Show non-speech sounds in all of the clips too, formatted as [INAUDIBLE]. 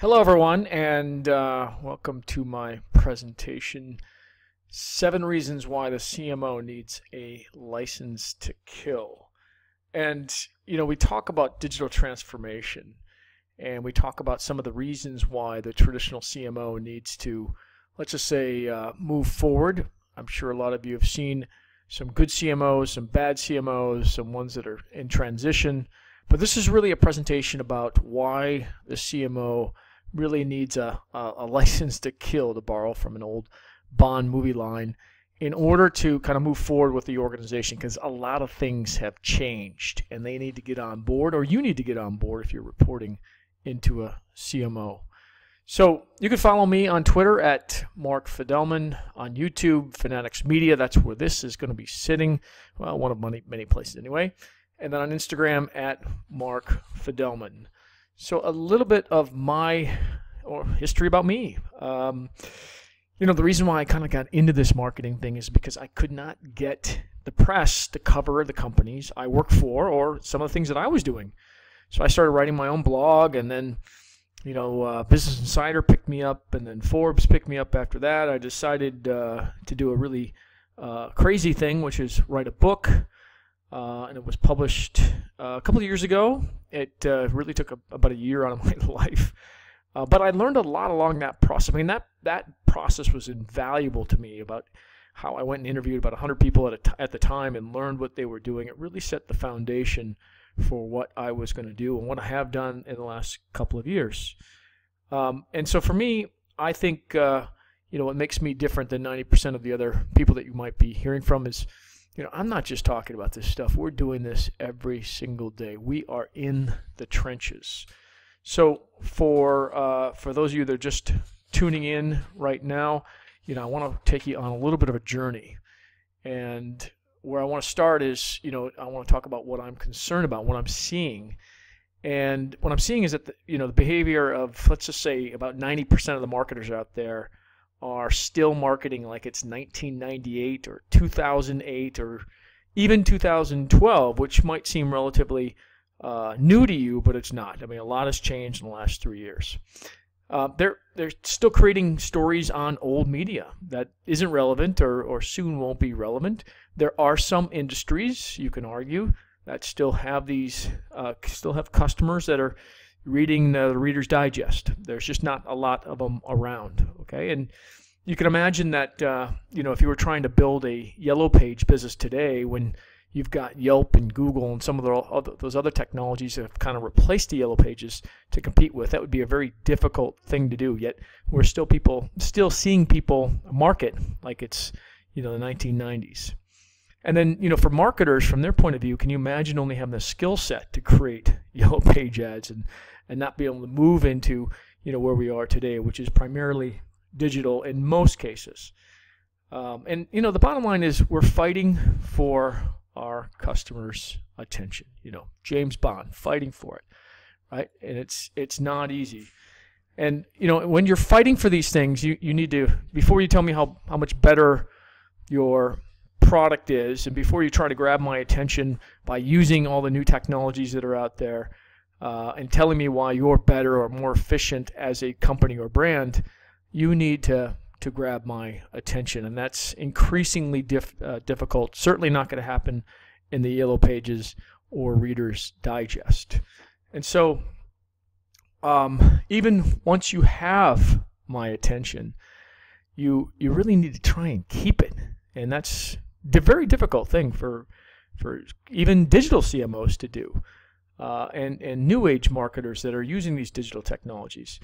Hello, everyone, and uh, welcome to my presentation Seven Reasons Why the CMO Needs a License to Kill. And, you know, we talk about digital transformation, and we talk about some of the reasons why the traditional CMO needs to, let's just say, uh, move forward. I'm sure a lot of you have seen some good CMOs, some bad CMOs, some ones that are in transition. But this is really a presentation about why the CMO really needs a, a, a license to kill, to borrow from an old Bond movie line, in order to kind of move forward with the organization because a lot of things have changed and they need to get on board, or you need to get on board if you're reporting into a CMO. So you can follow me on Twitter at Mark Fidelman, on YouTube, Fanatics Media. That's where this is going to be sitting. Well, one of many, many places anyway. And then on Instagram at Mark Fidelman. So a little bit of my or history about me. Um, you know, the reason why I kind of got into this marketing thing is because I could not get the press to cover the companies I work for or some of the things that I was doing. So I started writing my own blog, and then, you know, uh, Business Insider picked me up, and then Forbes picked me up after that. I decided uh, to do a really uh, crazy thing, which is write a book uh, and it was published uh, a couple of years ago. It uh, really took a, about a year out of [LAUGHS] my life, uh, but I learned a lot along that process. I mean, that that process was invaluable to me about how I went and interviewed about 100 people at, at the time and learned what they were doing. It really set the foundation for what I was going to do and what I have done in the last couple of years. Um, and so for me, I think uh, you know what makes me different than 90% of the other people that you might be hearing from is you know, I'm not just talking about this stuff. We're doing this every single day. We are in the trenches. So for uh, for those of you that are just tuning in right now, you know, I want to take you on a little bit of a journey. And where I want to start is, you know, I want to talk about what I'm concerned about, what I'm seeing. And what I'm seeing is that, the, you know, the behavior of, let's just say, about 90% of the marketers out there are still marketing like it's 1998 or 2008 or even 2012, which might seem relatively uh, new to you, but it's not. I mean, a lot has changed in the last three years. Uh, they're they're still creating stories on old media that isn't relevant or, or soon won't be relevant. There are some industries you can argue that still have these uh, still have customers that are reading the Reader's Digest. There's just not a lot of them around. Okay, and you can imagine that uh, you know if you were trying to build a yellow page business today, when you've got Yelp and Google and some of the other, those other technologies that have kind of replaced the yellow pages to compete with, that would be a very difficult thing to do. Yet we're still people still seeing people market like it's you know the 1990s. And then, you know, for marketers, from their point of view, can you imagine only having the skill set to create [LAUGHS] yellow page ads and, and not be able to move into, you know, where we are today, which is primarily digital in most cases. Um, and, you know, the bottom line is we're fighting for our customers' attention. You know, James Bond fighting for it, right? And it's it's not easy. And you know, when you're fighting for these things, you, you need to before you tell me how, how much better your product is, and before you try to grab my attention by using all the new technologies that are out there uh, and telling me why you're better or more efficient as a company or brand, you need to to grab my attention, and that's increasingly uh, difficult. Certainly not going to happen in the Yellow Pages or Reader's Digest. And so, um, even once you have my attention, you you really need to try and keep it, and that's very difficult thing for for even digital CMOs to do, uh, and and new age marketers that are using these digital technologies.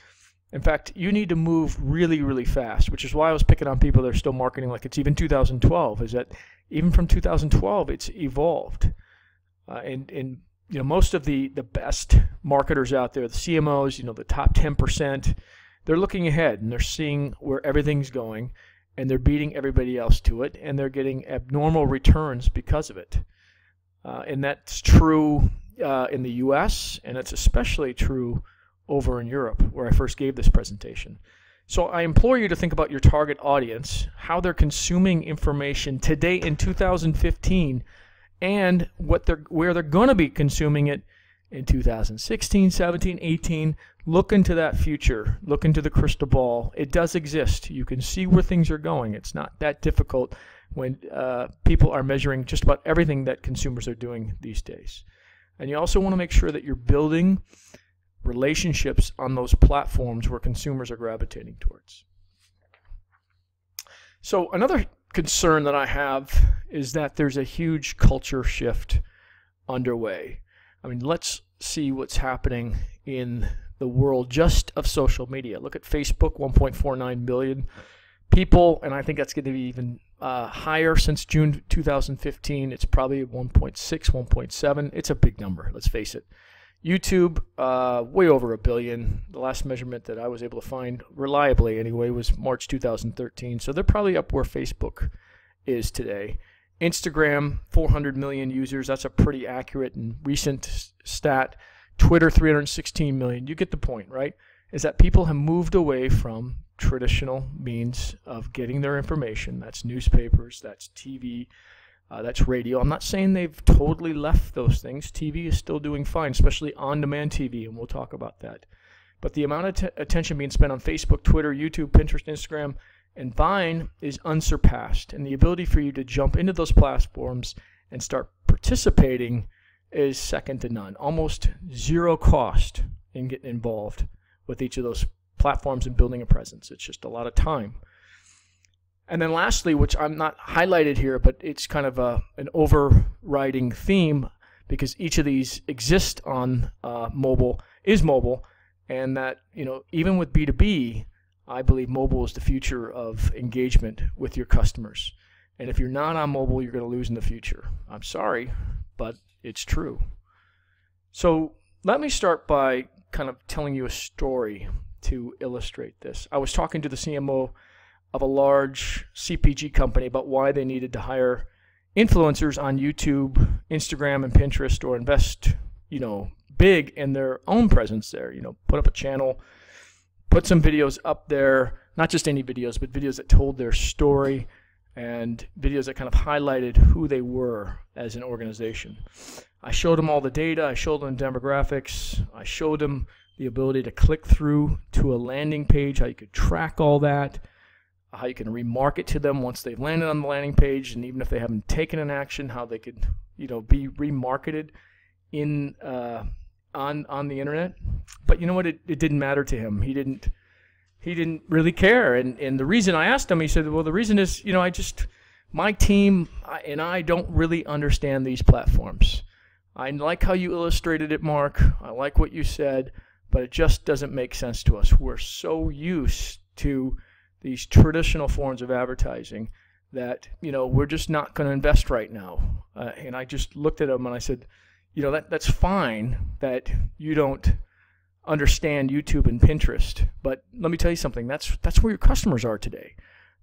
In fact, you need to move really, really fast, which is why I was picking on people that are still marketing like it's even 2012. Is that even from 2012, it's evolved, uh, and and you know most of the the best marketers out there, the CMOs, you know the top 10%, they're looking ahead and they're seeing where everything's going, and they're beating everybody else to it, and they're getting abnormal returns because of it. Uh, and that's true uh, in the U.S. and it's especially true over in Europe, where I first gave this presentation. So I implore you to think about your target audience, how they're consuming information today in 2015, and what they're where they're going to be consuming it in 2016, 17, 18. Look into that future. Look into the crystal ball. It does exist. You can see where things are going. It's not that difficult when uh, people are measuring just about everything that consumers are doing these days. And you also want to make sure that you're building relationships on those platforms where consumers are gravitating towards. So, another concern that I have is that there's a huge culture shift underway. I mean, let's see what's happening in the world just of social media. Look at Facebook, 1.49 billion people, and I think that's going to be even uh, higher since June 2015. It's probably 1.6, 1.7. It's a big number, let's face it. YouTube, uh, way over a billion. The last measurement that I was able to find, reliably anyway, was March 2013. So they're probably up where Facebook is today. Instagram, 400 million users. That's a pretty accurate and recent stat. Twitter, 316 million. You get the point, right? Is that people have moved away from traditional means of getting their information. That's newspapers, that's TV, uh, that's radio. I'm not saying they've totally left those things. TV is still doing fine, especially on demand TV, and we'll talk about that. But the amount of attention being spent on Facebook, Twitter, YouTube, Pinterest, Instagram, and Vine is unsurpassed. And the ability for you to jump into those platforms and start participating is second to none. Almost zero cost in getting involved with each of those platforms and building a presence. It's just a lot of time. And then lastly, which I'm not highlighted here, but it's kind of a, an overriding theme because each of these exist on uh, mobile, is mobile, and that, you know, even with B2B, I believe mobile is the future of engagement with your customers. And if you're not on mobile, you're going to lose in the future. I'm sorry, but it's true. So let me start by kind of telling you a story to illustrate this. I was talking to the CMO of a large CPG company about why they needed to hire influencers on YouTube, Instagram, and Pinterest or invest, you know, big in their own presence there. You know, put up a channel, put some videos up there, not just any videos, but videos that told their story and videos that kind of highlighted who they were as an organization. I showed them all the data, I showed them demographics, I showed them the ability to click through to a landing page, how you could track all that, how you can remarket to them once they've landed on the landing page, and even if they haven't taken an action, how they could, you know, be remarketed in uh, on on the internet. But you know what? It, it didn't matter to him. He didn't he didn't really care. And and the reason I asked him, he said, well, the reason is, you know, I just my team and I don't really understand these platforms. I like how you illustrated it, Mark. I like what you said but it just doesn't make sense to us. We're so used to these traditional forms of advertising that you know we're just not going to invest right now. Uh, and I just looked at him and I said, you know that that's fine that you don't understand YouTube and Pinterest, but let me tell you something. That's that's where your customers are today.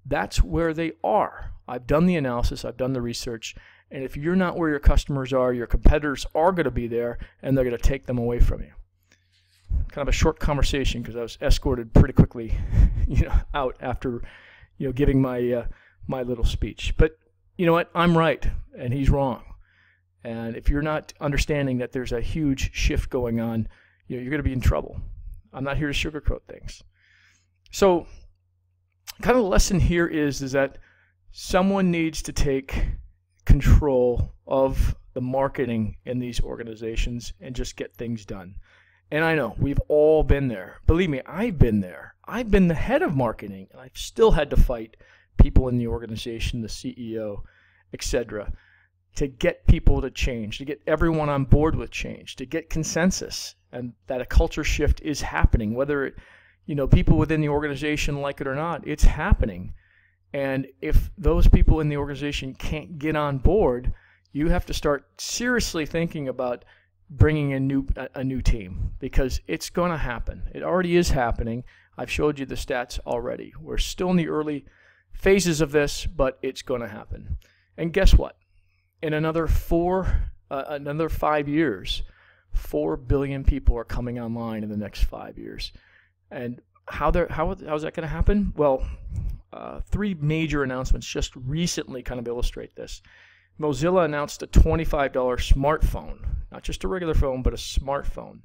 That's where they are. I've done the analysis. I've done the research. And if you're not where your customers are, your competitors are going to be there, and they're going to take them away from you kind of a short conversation because I was escorted pretty quickly, [LAUGHS] you know, out after, you know, giving my uh, my little speech. But you know what? I'm right and he's wrong. And if you're not understanding that there's a huge shift going on, you know, you're going to be in trouble. I'm not here to sugarcoat things. So, kind of the lesson here is is that someone needs to take control of the marketing in these organizations and just get things done. And I know we've all been there. Believe me, I've been there. I've been the head of marketing, and I've still had to fight people in the organization, the CEO, etc., to get people to change, to get everyone on board with change, to get consensus, and that a culture shift is happening, whether it, you know people within the organization like it or not. It's happening, and if those people in the organization can't get on board, you have to start seriously thinking about bringing a new a new team because it's going to happen. It already is happening. I've showed you the stats already. We're still in the early phases of this, but it's going to happen. And guess what? In another four, uh, another five years, four billion people are coming online in the next five years. And how how how is that going to happen? Well, uh, three major announcements just recently kind of illustrate this. Mozilla announced a $25 smartphone, not just a regular phone, but a smartphone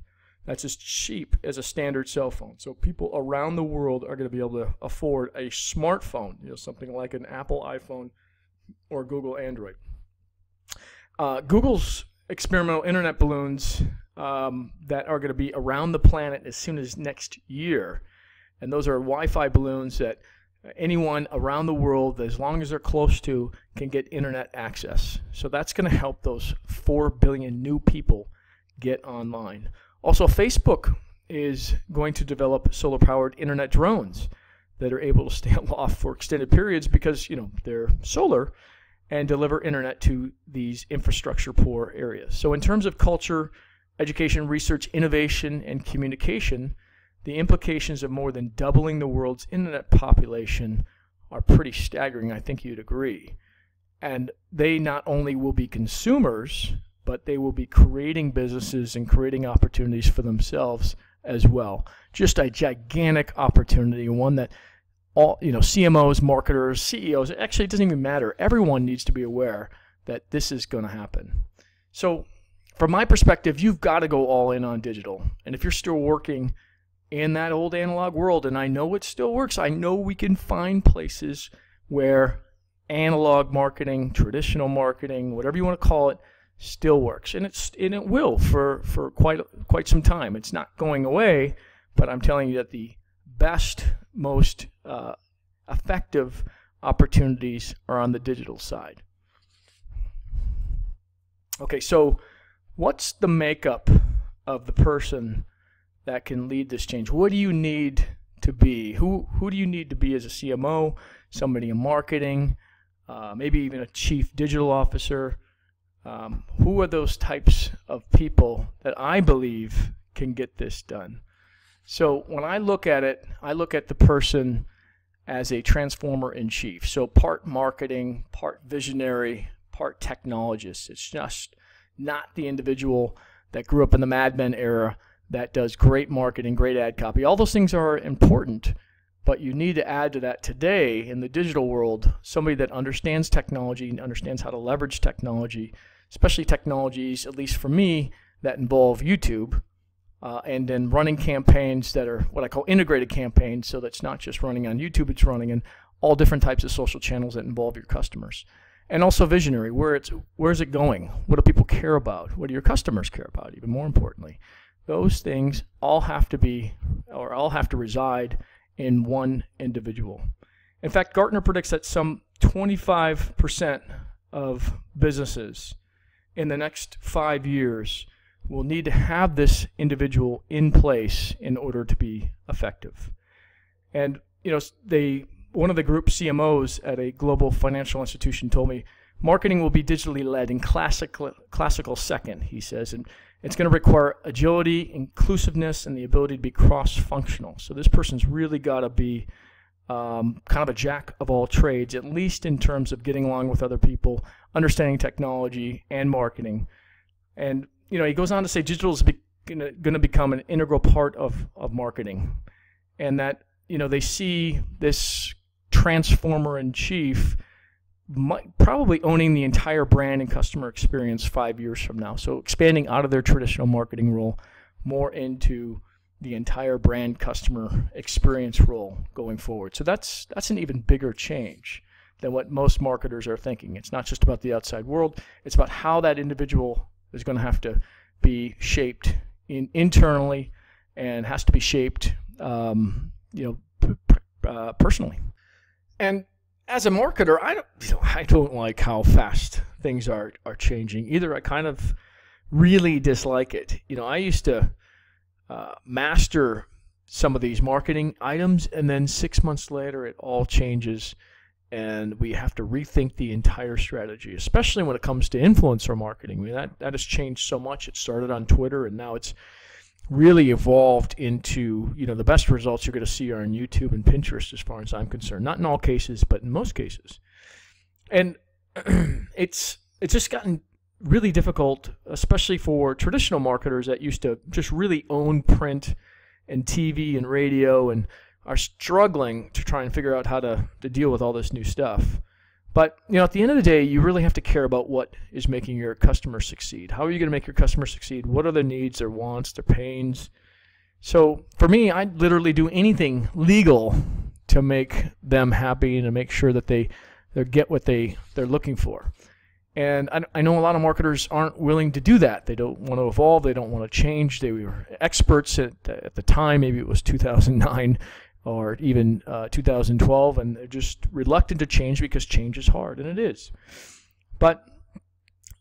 that's as cheap as a standard cell phone. So people around the world are going to be able to afford a smartphone, you know, something like an Apple iPhone or Google Android. Uh, Google's experimental internet balloons um, that are going to be around the planet as soon as next year, and those are Wi-Fi balloons that anyone around the world, as long as they're close to, can get internet access. So that's going to help those 4 billion new people get online. Also, Facebook is going to develop solar powered internet drones that are able to stay [LAUGHS] aloft for extended periods because, you know, they're solar and deliver internet to these infrastructure poor areas. So, in terms of culture, education, research, innovation, and communication, the implications of more than doubling the world's internet population are pretty staggering. I think you'd agree. And they not only will be consumers, but they will be creating businesses and creating opportunities for themselves as well. Just a gigantic opportunity, one that all you know CMOs, marketers, CEOs, actually it doesn't even matter. Everyone needs to be aware that this is going to happen. So, from my perspective, you've got to go all in on digital. And if you're still working in that old analog world, and I know it still works, I know we can find places where analog marketing, traditional marketing, whatever you want to call it, still works, and it's and it will for for quite quite some time. It's not going away, but I'm telling you that the best, most uh, effective opportunities are on the digital side. Okay, so what's the makeup of the person that can lead this change? What do you need to be? Who who do you need to be as a CMO? Somebody in marketing, uh, maybe even a chief digital officer um, who are those types of people that I believe can get this done? So when I look at it, I look at the person as a transformer in chief. So part marketing, part visionary, part technologist. It's just not the individual that grew up in the Mad Men era that does great marketing, great ad copy. All those things are important, but you need to add to that today in the digital world somebody that understands technology and understands how to leverage technology, especially technologies, at least for me, that involve YouTube. Uh, and then running campaigns that are what I call integrated campaigns, so that's not just running on YouTube, it's running in all different types of social channels that involve your customers. And also visionary, where it's where's it going? What do people care about? What do your customers care about? Even more importantly, those things all have to be or all have to reside in one individual. In fact, Gartner predicts that some 25% of businesses in the next five years will need to have this individual in place in order to be effective. And you know, they one of the group CMOs at a global financial institution told me marketing will be digitally led in classical classical second, he says, and it's going to require agility, inclusiveness, and the ability to be cross-functional. So this person's really got to be um, kind of a jack of all trades, at least in terms of getting along with other people, understanding technology and marketing. And you know, he goes on to say digital is going to become an integral part of, of marketing, and that you know they see this transformer in chief probably owning the entire brand and customer experience five years from now. So expanding out of their traditional marketing role more into the entire brand customer experience role going forward. So that's that's an even bigger change than what most marketers are thinking. It's not just about the outside world, it's about how that individual is going to have to be shaped in internally and has to be shaped um, you know uh, personally. And as a marketer, I don't, you know, I don't like how fast things are are changing. Either I kind of really dislike it. You know, I used to uh, master some of these marketing items, and then six months later, it all changes, and we have to rethink the entire strategy, especially when it comes to influencer marketing. I mean, that that has changed so much. It started on Twitter, and now it's really evolved into you know the best results you're going to see are on YouTube and Pinterest as far as I'm concerned. Not in all cases, but in most cases. And [CLEARS THROAT] it's it's just gotten really difficult, especially for traditional marketers that used to just really own print and TV and radio and are struggling to try and figure out how to, to deal with all this new stuff. But you know, at the end of the day, you really have to care about what is making your customer succeed. How are you going to make your customer succeed? What are their needs, their wants, their pains? So for me, I'd literally do anything legal to make them happy and to make sure that they they get what they they're looking for. And I, I know a lot of marketers aren't willing to do that. They don't want to evolve. They don't want to change. They were experts at, at the time. Maybe it was 2009 or even uh, 2012, and they're just reluctant to change because change is hard, and it is. But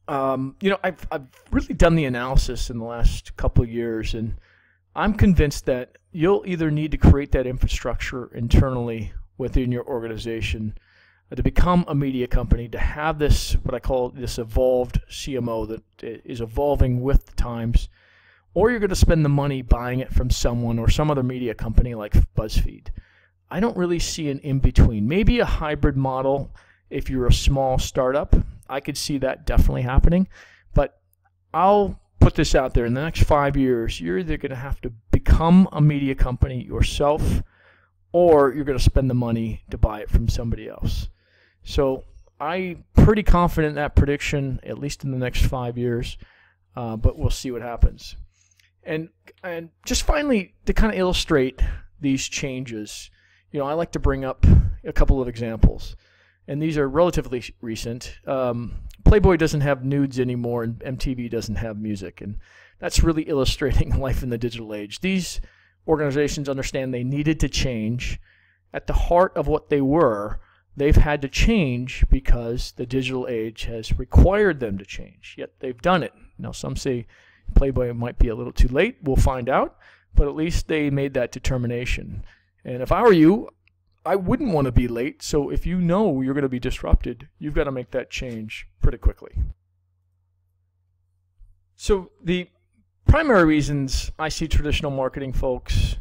um, you know, I've I've really done the analysis in the last couple of years, and I'm convinced that you'll either need to create that infrastructure internally within your organization uh, to become a media company, to have this what I call this evolved CMO that is evolving with the times or you're going to spend the money buying it from someone or some other media company like BuzzFeed. I don't really see an in between. Maybe a hybrid model if you're a small startup. I could see that definitely happening. But I'll put this out there in the next five years, you're either going to have to become a media company yourself or you're going to spend the money to buy it from somebody else. So I'm pretty confident in that prediction, at least in the next five years, uh, but we'll see what happens. And and just finally to kind of illustrate these changes, you know, I like to bring up a couple of examples, and these are relatively recent. Um, Playboy doesn't have nudes anymore, and MTV doesn't have music, and that's really [LAUGHS] illustrating life in the digital age. These organizations understand they needed to change. At the heart of what they were, they've had to change because the digital age has required them to change. Yet they've done it. Now, some say Playboy might be a little too late. We'll find out. But at least they made that determination. And if I were you, I wouldn't want to be late. So if you know you're going to be disrupted, you've got to make that change pretty quickly. So the primary reasons I see traditional marketing folks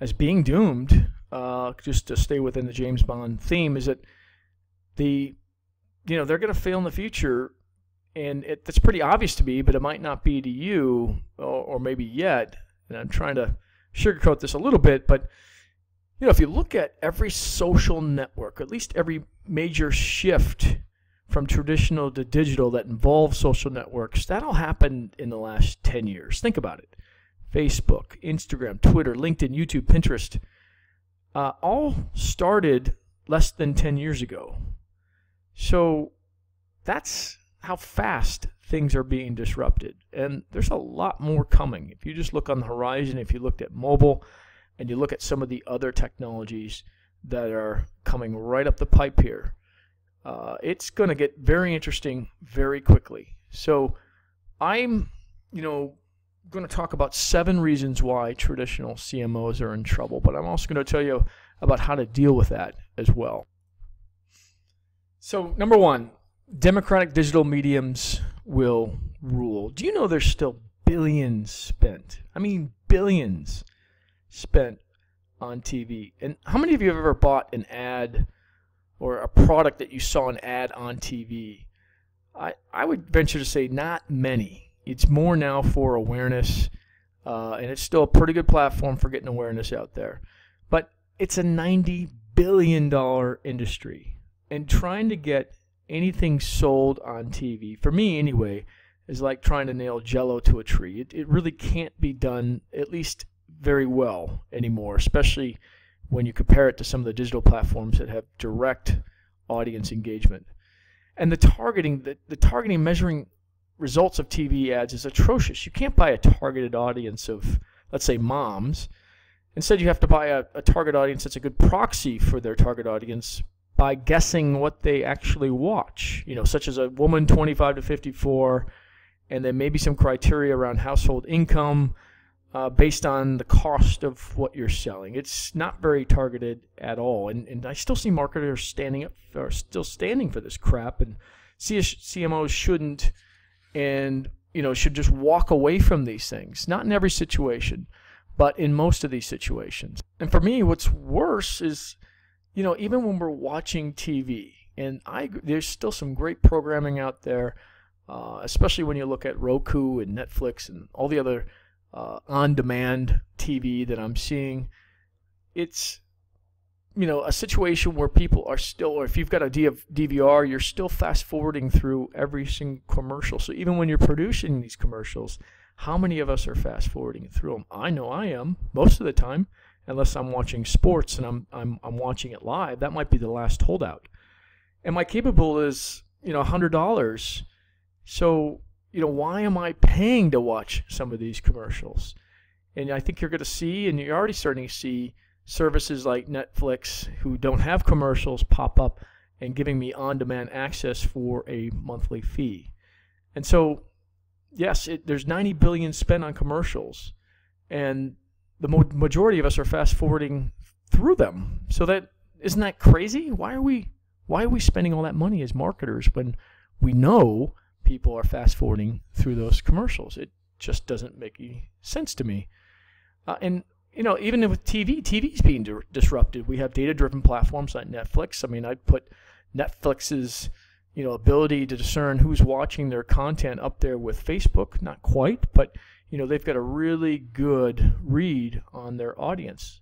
as being doomed, uh, just to stay within the James Bond theme, is that the you know they're going to fail in the future and it, it's pretty obvious to me, but it might not be to you, or, or maybe yet. And I'm trying to sugarcoat this a little bit, but you know, if you look at every social network, at least every major shift from traditional to digital that involves social networks, that all happened in the last 10 years. Think about it. Facebook, Instagram, Twitter, LinkedIn, YouTube, Pinterest, uh, all started less than 10 years ago. So that's how fast things are being disrupted. And there's a lot more coming. If you just look on the horizon, if you looked at mobile and you look at some of the other technologies that are coming right up the pipe here, uh, it's going to get very interesting very quickly. So I'm, you know, going to talk about seven reasons why traditional CMOs are in trouble, but I'm also going to tell you about how to deal with that as well. So, number one, democratic digital mediums will rule. Do you know there's still billions spent? I mean, billions spent on TV. And how many of you have ever bought an ad or a product that you saw an ad on TV? I, I would venture to say not many. It's more now for awareness, uh, and it's still a pretty good platform for getting awareness out there. But it's a $90 billion industry. And trying to get anything sold on TV, for me anyway, is like trying to nail jello to a tree. It, it really can't be done, at least very well anymore, especially when you compare it to some of the digital platforms that have direct audience engagement. And the targeting, the, the targeting measuring results of TV ads is atrocious. You can't buy a targeted audience of, let's say, moms. Instead, you have to buy a, a target audience that's a good proxy for their target audience by guessing what they actually watch, you know, such as a woman 25 to 54, and then maybe some criteria around household income uh, based on the cost of what you're selling. It's not very targeted at all, and, and I still see marketers standing up, or still standing for this crap, and CMOs shouldn't, and you know, should just walk away from these things. Not in every situation, but in most of these situations. And for me, what's worse is you know, even when we're watching TV, and I there's still some great programming out there, uh, especially when you look at Roku and Netflix and all the other uh, on-demand TV that I'm seeing. It's you know, a situation where people are still, or if you've got a DVR, you're still fast forwarding through every single commercial. So even when you're producing these commercials, how many of us are fast forwarding through them? I know I am most of the time, unless I'm watching sports and I'm I'm I'm watching it live. That might be the last holdout. And my cable is you know hundred dollars. So you know why am I paying to watch some of these commercials? And I think you're going to see, and you're already starting to see services like Netflix who don't have commercials pop up and giving me on-demand access for a monthly fee. And so yes, it, there's 90 billion spent on commercials, and the majority of us are fast forwarding through them. So that isn't that crazy? Why are we why are we spending all that money as marketers when we know people are fast forwarding through those commercials? It just doesn't make any sense to me. Uh, and you know, even with TV, TV's being di- disrupted. We have data-driven platforms like Netflix. I mean, I'd put Netflix's you know ability to discern who's watching their content up there with Facebook. Not quite, but you know they've got a really good read on their audience.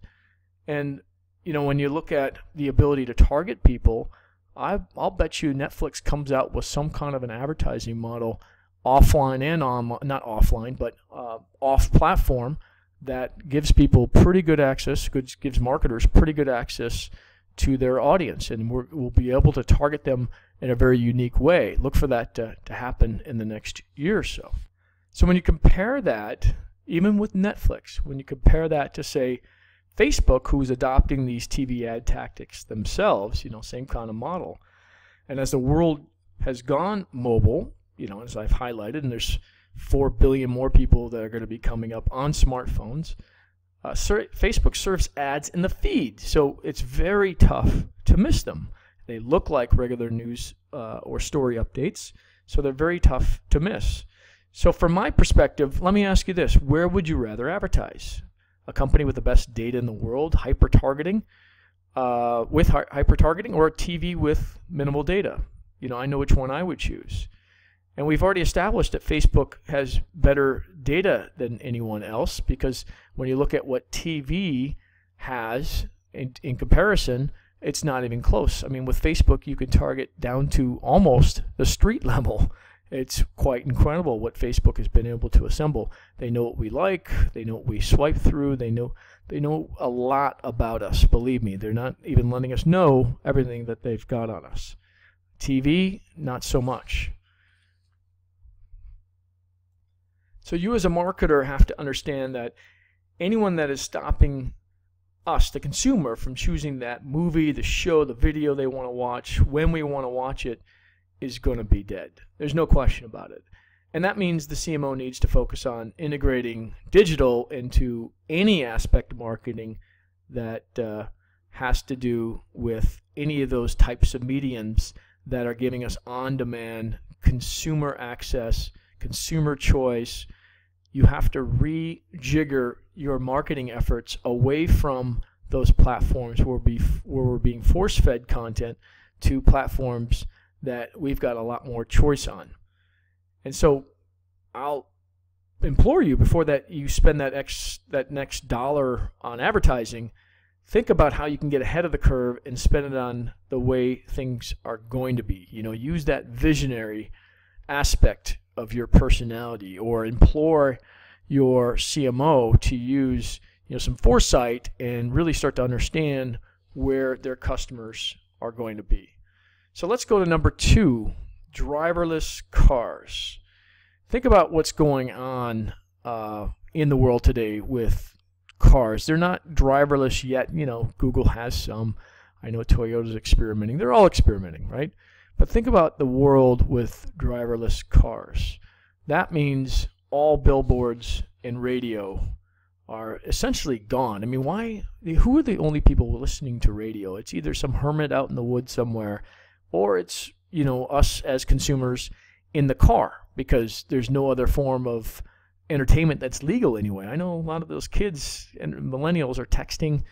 And you know when you look at the ability to target people, I, I'll bet you Netflix comes out with some kind of an advertising model, offline and on not offline, but uh, off platform that gives people pretty good access, gives marketers pretty good access to their audience, and we will be able to target them in a very unique way. Look for that to, to happen in the next year or so. So when you compare that, even with Netflix, when you compare that to say Facebook, who's adopting these TV ad tactics themselves, you know, same kind of model, and as the world has gone mobile, you know, as I've highlighted, and there's four billion more people that are going to be coming up on smartphones. Uh, Facebook serves ads in the feed, so it's very tough to miss them. They look like regular news uh, or story updates, so they're very tough to miss. So, from my perspective, let me ask you this where would you rather advertise? A company with the best data in the world, hyper targeting, uh, with hi- hyper targeting, or a TV with minimal data? You know, I know which one I would choose. And we've already established that Facebook has better data than anyone else because when you look at what TV has in, in comparison, it's not even close. I mean, with Facebook, you can target down to almost the street [LAUGHS] level. It's quite incredible what Facebook has been able to assemble. They know what we like. They know what we swipe through. They know they know a lot about us. Believe me, they're not even letting us know everything that they've got on us. TV, not so much. So you as a marketer have to understand that anyone that is stopping us, the consumer, from choosing that movie, the show, the video they want to watch, when we want to watch it, is going to be dead. There's no question about it. And that means the CMO needs to focus on integrating digital into any aspect of marketing that uh, has to do with any of those types of mediums that are giving us on demand consumer access, consumer choice. You have to rejigger your marketing efforts away from those platforms where, be, where we're being force fed content to platforms that we've got a lot more choice on. And so I'll implore you before that you spend that ex, that next dollar on advertising, think about how you can get ahead of the curve and spend it on the way things are going to be. You know, use that visionary aspect of your personality or implore your CMO to use you know some foresight and really start to understand where their customers are going to be. So let's go to number two, driverless cars. Think about what's going on uh, in the world today with cars. They're not driverless yet. You know, Google has some. I know Toyota's experimenting. They're all experimenting, right? But think about the world with driverless cars. That means all billboards and radio are essentially gone. I mean, why? Who are the only people listening to radio? It's either some hermit out in the woods somewhere, or it's you know us as consumers in the car because there's no other form of entertainment that's legal anyway. I know a lot of those kids and millennials are texting.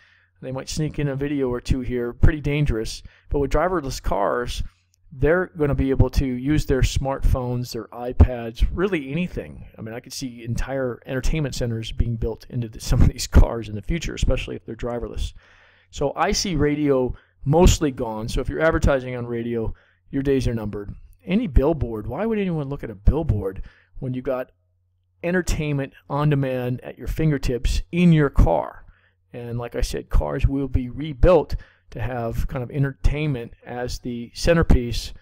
They might sneak in a video or two here, pretty dangerous. But with driverless cars, they're going to be able to use their smartphones, their iPads, really anything. I mean, I could see entire entertainment centers being built into the, [LAUGHS] some of these cars in the future, especially if they're driverless. So I see radio mostly gone. So if you're advertising on radio, your days are numbered. Any billboard, why would anyone look at a billboard when you got entertainment on demand at your fingertips in your car? And like I said, cars will be rebuilt to have kind of entertainment as the centerpiece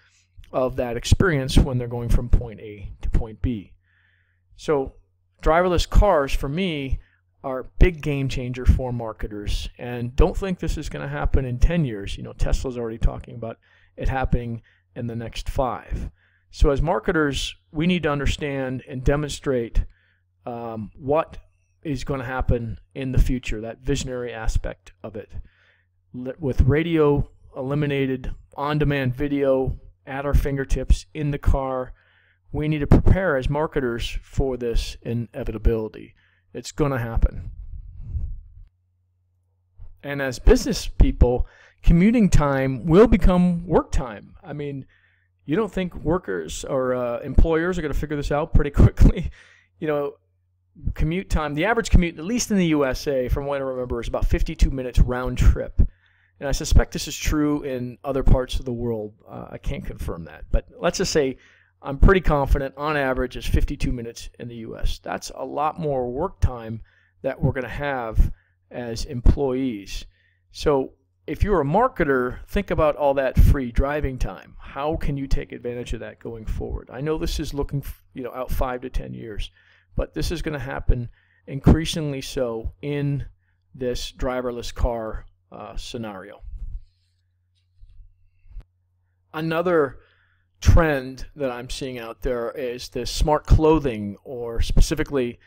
of that experience when they're going from point A to point B. So driverless cars for me are big game changer for marketers and don't think this is going to happen in 10 years. You know, Tesla's already talking about it happening in the next 5. So as marketers, we need to understand and demonstrate um, what is going to happen in the future, that visionary aspect of it. With radio eliminated, on-demand video at our fingertips in the car, we need to prepare as marketers for this inevitability. It's going to happen. And as business people, commuting time will become work time. I mean, you don't think workers or uh, employers are going to figure this out pretty [LAUGHS] quickly? you know, commute time, the average commute, at least in the USA, from what I remember, is about 52 minutes round trip. And I suspect this is true in other parts of the world. Uh, I can't confirm that. But let's just say I'm pretty confident on average it's 52 minutes in the US. That's a lot more work time that we're going to have as employees. So if you're a marketer, think about all that free driving time. How can you take advantage of that going forward? I know this is looking, you know, out 5 to 10 years, but this is going to happen increasingly so in this driverless car uh, scenario. Another trend that I'm seeing out there is the smart clothing, or specifically,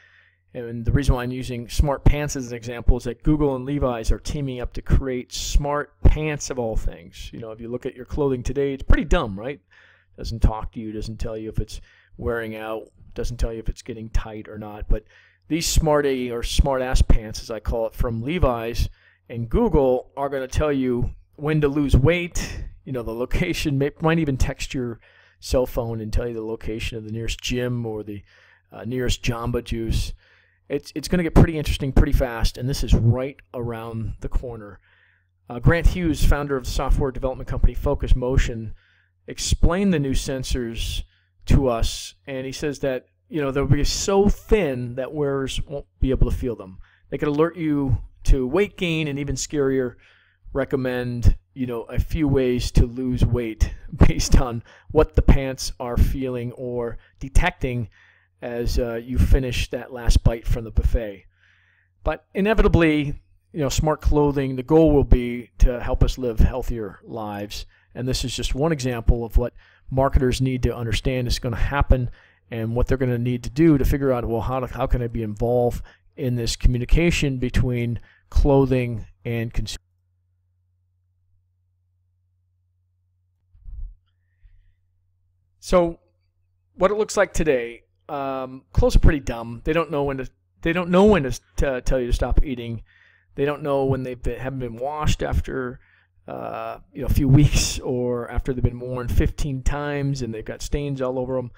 and the reason why I'm using smart pants as an example is that Google and Levi's are teaming up to create smart pants of all things. You know, if you look at your clothing today, it's pretty dumb, right? Doesn't talk to you, doesn't tell you if it's wearing out, doesn't tell you if it's getting tight or not. But these smarty or smart ass pants, as I call it, from Levi's and Google are going to tell you when to lose weight, you know, the location, may, might even text your cell phone and tell you the location of the nearest gym or the uh, nearest Jamba Juice. It's, it's going to get pretty interesting pretty fast, and this is right around the corner. Uh, Grant Hughes, founder of the software development company Focus Motion, explained the new sensors to us, and he says that you know they'll be so thin that wearers won't be able to feel them. They can alert you to weight gain, and even scarier, recommend you know a few ways to lose weight [LAUGHS] based on what the pants are feeling or detecting as uh, you finish that last bite from the buffet. But inevitably, you know, smart clothing. The goal will be to help us live healthier lives, and this is just one example of what marketers need to understand is going to happen and what they're going to need to do to figure out well how to, how can I be involved in this communication between clothing and consumer. So, what it looks like today, um, clothes are pretty dumb. They don't know when to. They don't know when to, tell you to stop eating. They don't know when they haven't been washed after uh, you know a few weeks or after they've been worn 15 times and they've got stains all over them.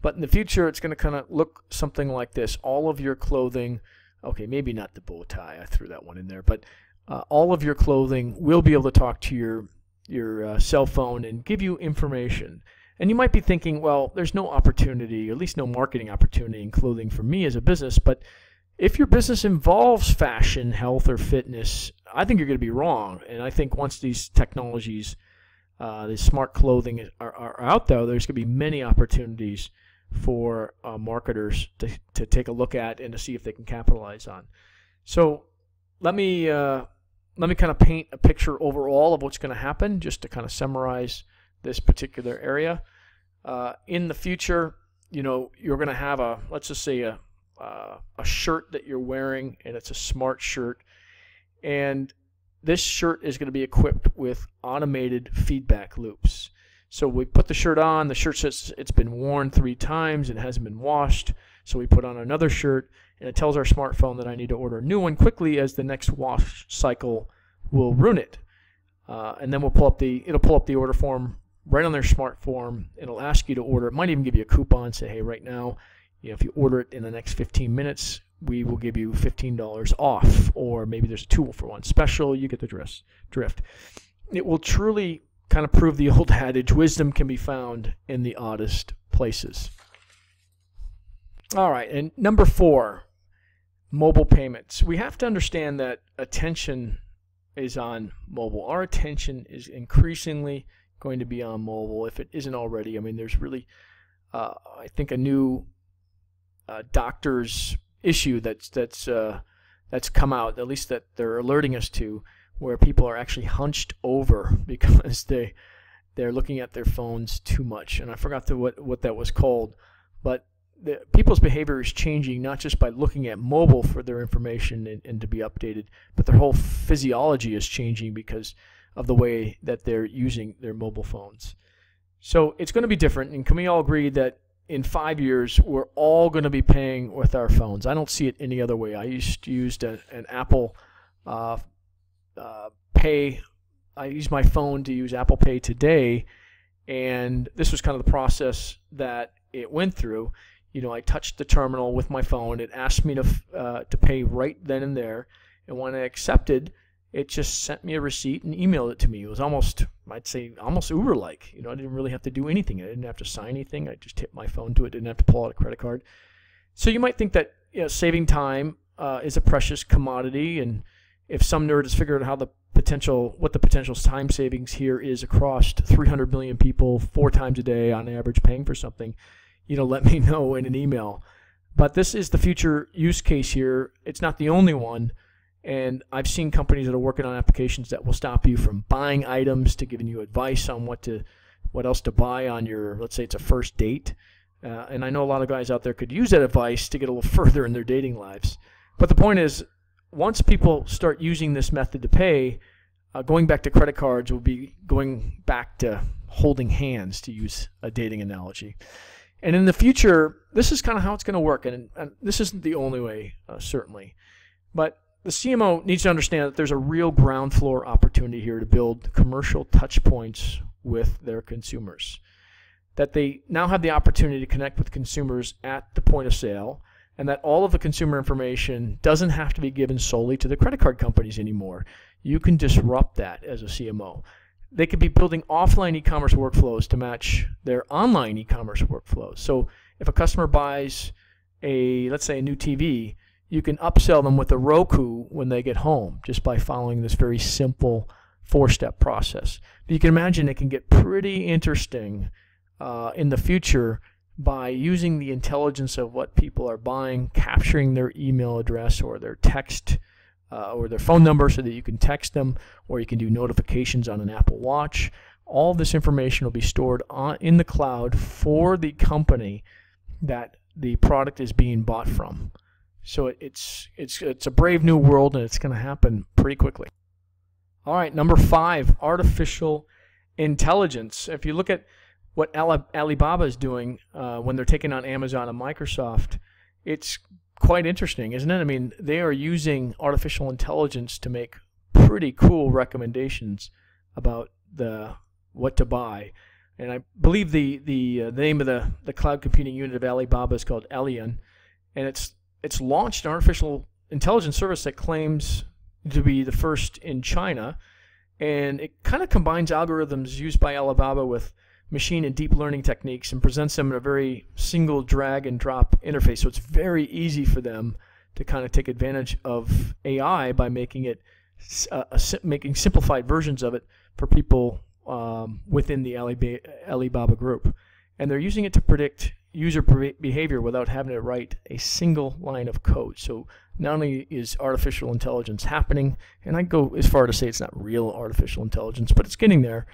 But in the future, it's going to kind of look something like this. All of your clothing Okay, maybe not the bow tie. I threw that one in there, but uh, all of your clothing will be able to talk to your your uh, cell phone and give you information. And you might be thinking, well, there's no opportunity, at least no marketing opportunity in clothing for me as a business. But if your business involves fashion, health, or fitness, I think you're going to be wrong. And I think once these technologies, uh, smart clothing are, are out there, there's going to be many opportunities for uh, marketers to, to take a look at and to see if they can capitalize on. So let me uh, let me kind of paint a picture overall of what's going to happen, just to kind of summarize this particular area. Uh, in the future, you know, you're going to have a let's just say a uh, a shirt that you're wearing, and it's a smart shirt, and this shirt is going to be equipped with automated feedback loops. So we put the shirt on. The shirt says it's been worn three times and hasn't been washed. So we put on another shirt, and it tells our smartphone that I need to order a new one quickly, as the next wash cycle will ruin it. Uh, and then we'll pull up the it'll pull up the order form right on their smart form. It'll ask you to order. It might even give you a coupon. Say, hey, right now, you know, if you order it in the next 15 minutes, we will give you $15 off, or maybe there's a two for one special. You get the drift. It will truly kind of prove the old adage wisdom can be found in the oddest places. All right, and number four, mobile payments. We have to understand that attention is on mobile. Our attention is increasingly going to be on mobile if it isn't already. I mean, there's really, uh, I think, a new uh, doctor's issue that's that's uh, that's come out. At least that they're alerting us to, where people are actually hunched over [LAUGHS] because they they're looking at their phones too much. And I forgot what what that was called, but the, people's behavior is changing not just by looking at mobile for their information and, and to be updated, but their whole physiology is changing because of the way that they're using their mobile phones. So it's going to be different. And can we all agree that in five years we're all going to be paying with our phones? I don't see it any other way. I used used an Apple uh, uh, Pay. I use my phone to use Apple Pay today, and this was kind of the process that it went through you know, I touched the terminal with my phone. It asked me to uh, to pay right then and there, and when I accepted, it just sent me a receipt and emailed it to me. It was almost, I'd say, almost Uber-like. You know, I didn't really have to do anything. I didn't have to sign anything. I just hit my phone to it. Didn't have to pull out a credit card. So you might think that you know, saving time uh, is a precious commodity, and if some nerd has figured out how the potential, what the potential time savings here is across 300 million people, four times a day on average, paying for something you know, [LAUGHS] let me know in an email. But this is the future use case here. It's not the only one. And I've seen companies that are working on applications that will stop you from buying items to giving you advice on what to, what else to buy on your, let's say it's a first date. Uh, and I know a lot of guys out there could use that advice to get a little [LAUGHS] further in their dating lives. But the point is, once people start using this method to pay, uh, going back to credit cards will be going back to holding hands, to use a dating analogy. And in the future, this is kind of how it's going to work. And, and, this isn't the only way, uh, certainly. But the CMO needs to understand that there's a real ground floor opportunity here to build commercial touch points with their consumers. That they now have the opportunity to connect with consumers at the point of sale, and that all of the consumer information doesn't have to be given solely to the credit card companies anymore. You can disrupt that as a CMO they could be building offline e-commerce workflows to match their online e-commerce workflows. So if a customer buys a let's say a new TV, you can upsell them with a Roku when they get home just by following this very simple four-step process. But you can imagine it can get pretty interesting uh, in the future by using the intelligence of what people are buying, capturing their email address or their text uh, or their phone number so that you can text them or you can do notifications on an Apple Watch. All this information will be stored on, in the cloud for the company that the product is being bought from. So it's it's it's a brave new world and it's going to happen pretty quickly. All right, number 5, artificial intelligence. If you look at what Alibaba is doing uh, when they're taking on Amazon and Microsoft, it's quite interesting, isn't it? I mean, they are using artificial intelligence to make pretty cool recommendations about the what to buy. And I believe the the, uh, the name of the, the cloud computing unit of Alibaba is called Aliyun, and it's it's launched an artificial intelligence service that claims to be the first in China, and it kind of combines algorithms used by Alibaba with machine and deep learning techniques and presents them in a very single drag and drop interface. So it's very easy for them to kind of take advantage of AI by making it uh, making simplified versions of it for people um, within the Alibaba group. And they're using it to predict user behavior without having to write a single line of code. So not only is artificial intelligence happening, and I go as far to say it's not real artificial intelligence, but it's getting there.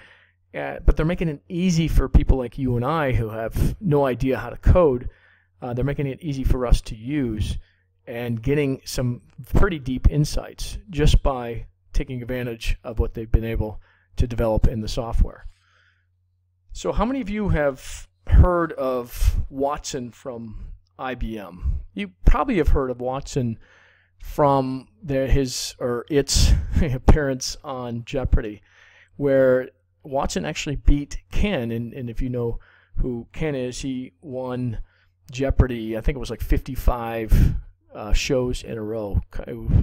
Uh, but they're making it easy for people like you and I who have no idea how to code. Uh, they're making it easy for us to use and getting some pretty deep insights just by taking advantage of what they've been able to develop in the software. So, how many of you have heard of Watson from IBM? You probably have heard of Watson from their, his or its [LAUGHS] appearance on Jeopardy, where Watson actually beat Ken, and, and if you know who Ken is, he won Jeopardy. I think it was like 55 uh, shows in a row.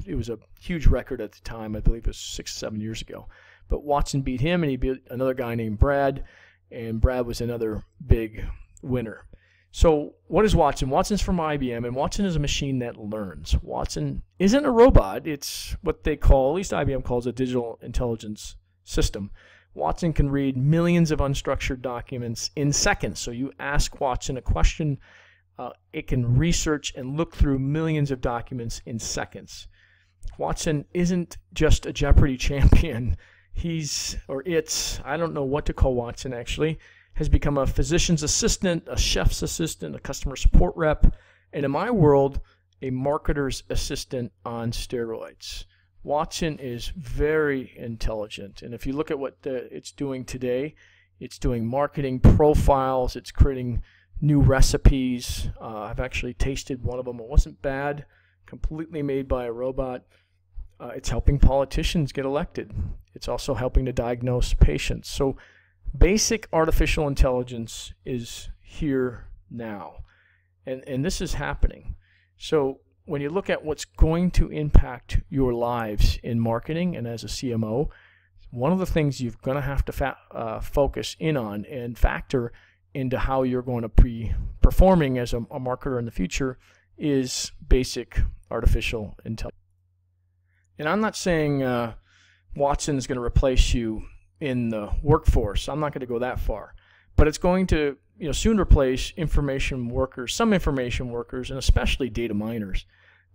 It was a huge record at the time. I believe it was six, seven years ago. But Watson beat him, and he beat another guy named Brad, and Brad was another big winner. So, what is Watson? Watson's from IBM, and Watson is a machine that learns. Watson isn't a robot, it's what they call, at least IBM calls a digital intelligence system. Watson can read millions of unstructured documents in seconds. So, you ask Watson a question, uh, it can research and look through millions of documents in seconds. Watson isn't just a Jeopardy [LAUGHS] champion he's or it's I don't know what to call Watson actually has become a physician's assistant, a chef's assistant, a customer support rep, and in my world, a marketer's assistant on steroids. Watson is very intelligent, and if you look at what the, it's doing today, it's doing marketing profiles, it's creating new recipes. Uh, I've actually tasted one of them; it wasn't bad. Completely made by a robot. Uh, it's helping politicians get elected. It's also helping to diagnose patients. So, basic artificial intelligence is here now. And, and this is happening. So, when you look at what's going to impact your lives in marketing and as a CMO, one of the things you're going to have to uh, focus in on and factor into how you're going to be performing as a, a marketer in the future is basic artificial intelligence. And I'm not saying uh, Watson is going to replace you in the workforce. I'm not going to go that far, but it's going to you know soon replace information workers, some information workers, and especially data miners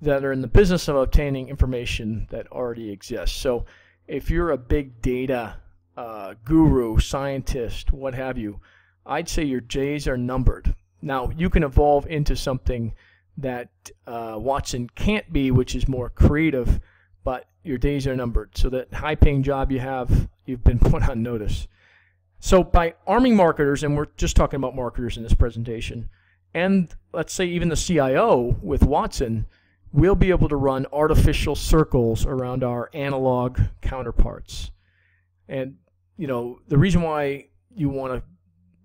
that are in the business of obtaining information that already exists. So if you're a big data uh, guru, scientist, what have you, I'd say your J's are numbered. Now you can evolve into something that uh, Watson can't be, which is more creative but your days are numbered. So that high paying job you have, you've been [LAUGHS] put on notice. So by arming marketers, and we're just talking about marketers in this presentation, and let's say even the CIO with Watson, we'll be able to run artificial circles around our analog counterparts. And you know the reason why you want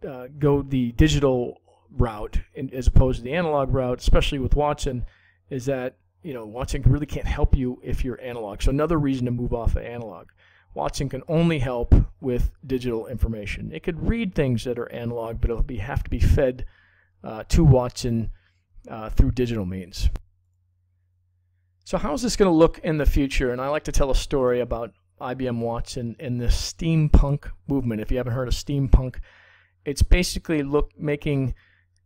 to uh, go the digital route in, as opposed to the analog route, especially with Watson, is that you know, Watson really can't help you if you're analog. So another reason to move off of analog. Watson can only help with digital information. It could read things that are analog, but it'll be have to be fed uh, to Watson uh, through digital means. So how is this going to look in the future? And I like to tell a story about IBM Watson and the steampunk movement. If you haven't heard of steampunk, it's basically look making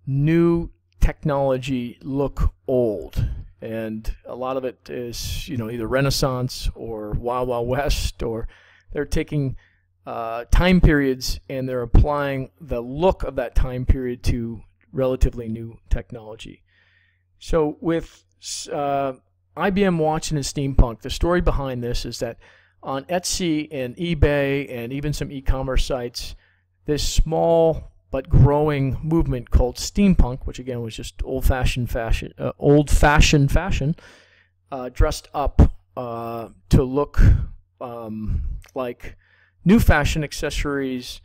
new technology look old and a lot of it is you know either Renaissance or Wild Wild West, or they're taking uh, time periods and they're applying the look of that time period to relatively new technology. So with uh, IBM Watson and Steampunk, the story behind this is that on Etsy and eBay and even some e-commerce sites, this small but growing movement called steampunk, which again was just old-fashioned fashion, uh, old-fashioned fashion, uh, dressed up uh, to look um, like new fashion accessories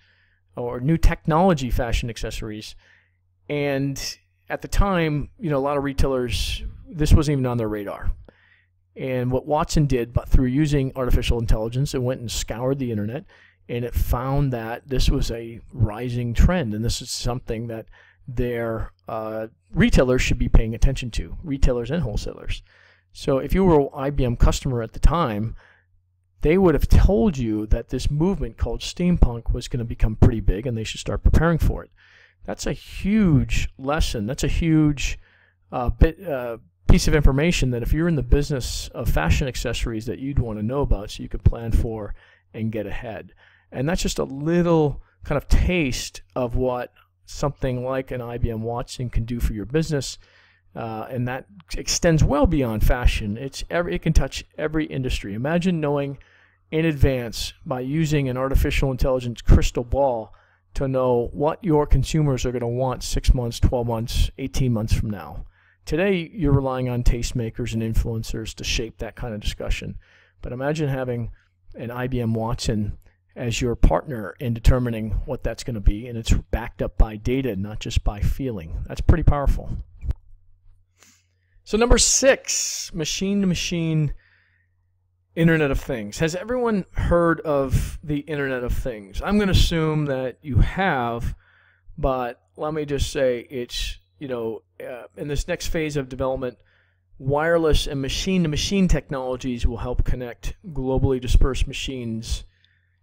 or new technology fashion accessories. And at the time, you know, a lot of retailers, this wasn't even on their radar. And what Watson did, but through using artificial intelligence, it went and scoured the internet and it found that this was a rising trend, and this is something that their uh, retailers should be paying attention to, retailers and wholesalers. So if you were an IBM customer at the time, they would have told you that this movement called steampunk was going to become pretty big and they should start preparing for it. That's a huge lesson. That's a huge uh, bit, uh, piece of information that if you're in the business of fashion accessories that you'd want to know about so you could plan for and get ahead. And that's just a little kind of taste of what something like an IBM Watson can do for your business. Uh, and that extends well beyond fashion. It's every, it can touch every industry. Imagine knowing in advance by using an artificial intelligence crystal ball to know what your consumers are going to want six months, 12 months, 18 months from now. Today, you're relying on tastemakers and influencers to shape that kind of discussion. But imagine having an IBM Watson as your partner in determining what that's going to be, and it's backed up by data, not just by feeling. That's pretty powerful. So, number six machine to machine Internet of Things. Has everyone heard of the Internet of Things? I'm going to assume that you have, but let me just say it's, you know, uh, in this next phase of development, wireless and machine to machine technologies will help connect globally dispersed machines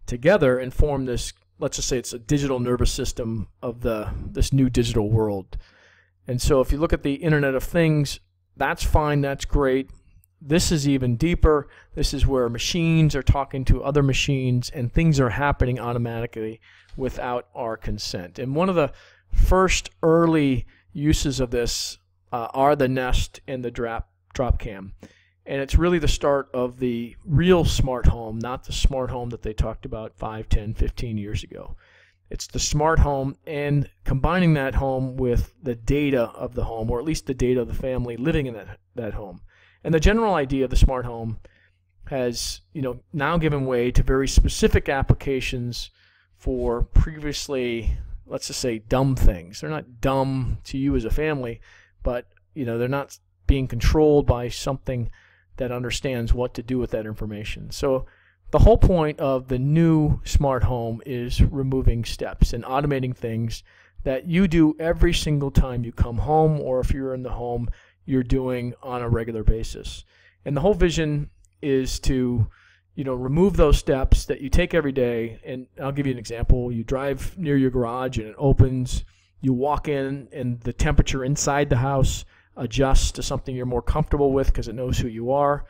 together and form this let's just say it's a digital nervous system of the this new digital world. And so if you look at the internet of things, that's fine, that's great. This is even deeper. This is where machines are talking to other machines and things are happening automatically without our consent. And one of the first early uses of this uh, are the Nest and the drop, Dropcam. And it's really the start of the real smart home, not the smart home that they talked about 5, 10, 15 years ago. It's the smart home and combining that home with the data of the home, or at least the data of the family living in that, that home. And the general idea of the smart home has, you know, now given way to very specific applications for previously, let's just say, dumb things. They're not dumb to you as a family, but you know, they're not being controlled by something that understands what to do with that information. So the whole point of the new smart home is removing steps and automating things that you do every single time you come home or if you're in the home you're doing on a regular basis. And the whole vision is to, you know, remove those steps that you take every day. And I'll give you an example. You drive near your garage and it opens. You walk in and the temperature inside the house adjusts to something you're more comfortable with because it knows who you are.